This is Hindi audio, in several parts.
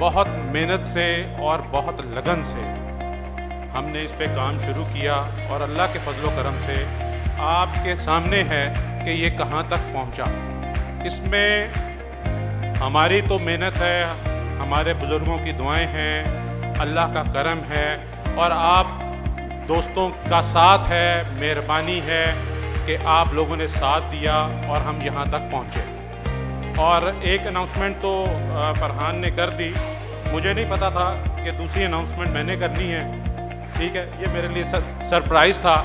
बहुत मेहनत से और बहुत लगन से हमने इस पे काम शुरू किया और अल्लाह के फजलो करम से आपके सामने है कि ये कहाँ तक पहुँचा। इसमें हमारी तो मेहनत है, हमारे बुज़ुर्गों की दुआएँ हैं, अल्लाह का करम है और आप दोस्तों का साथ है, मेहरबानी है कि आप लोगों ने साथ दिया और हम यहाँ तक पहुँचे। और एक अनाउंसमेंट तो फरहान ने कर दी। मुझे नहीं पता था कि दूसरी अनाउंसमेंट मैंने करनी है। ठीक है ये मेरे लिए सर, सरप्राइज़ था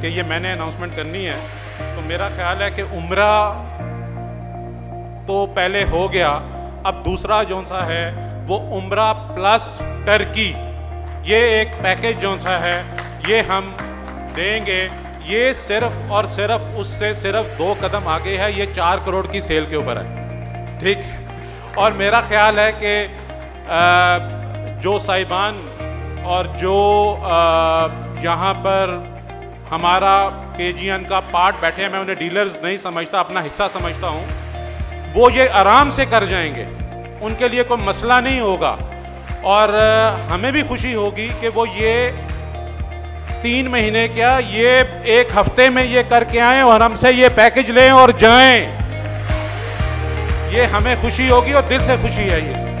कि ये मैंने अनाउंसमेंट करनी है। तो मेरा ख्याल है कि उम्र तो पहले हो गया अब दूसरा जो सा है वो उम्र प्लस टर्की ये एक पैकेज जो सा है ये हम देंगे। ये सिर्फ़ और सिर्फ़ उससे सिर्फ़ दो कदम आगे है ये चार करोड़ की सेल के ऊपर है। ठीक और मेरा ख्याल है कि जो साहिबान और जो यहाँ पर हमारा के का पार्ट बैठे हैं, मैं उन्हें डीलर्स नहीं समझता, अपना हिस्सा समझता हूँ, वो ये आराम से कर जाएँगे। उनके लिए कोई मसला नहीं होगा। और हमें भी खुशी होगी कि वो ये तीन महीने क्या, ये एक हफ़्ते में ये करके आए और हमसे ये पैकेज लें और जाएँ। ये हमें खुशी होगी और दिल से खुशी है ये।